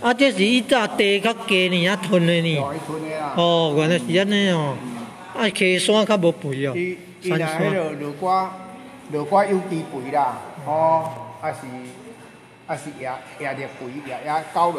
啊，这是伊早地较低呢，啊吞的呢。哦，原来是安尼哦。啊，溪山较无肥哦。山山。伊伊来迄落落瓜，落瓜有机肥啦，哦，啊是啊是也也得肥，也也高了。